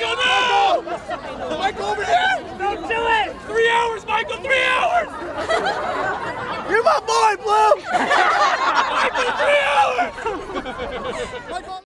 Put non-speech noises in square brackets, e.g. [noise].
Michael, no! Michael, over here! Don't do it! Three hours, Michael, three hours! You're my boy, Blue! [laughs] Michael, three hours! Michael.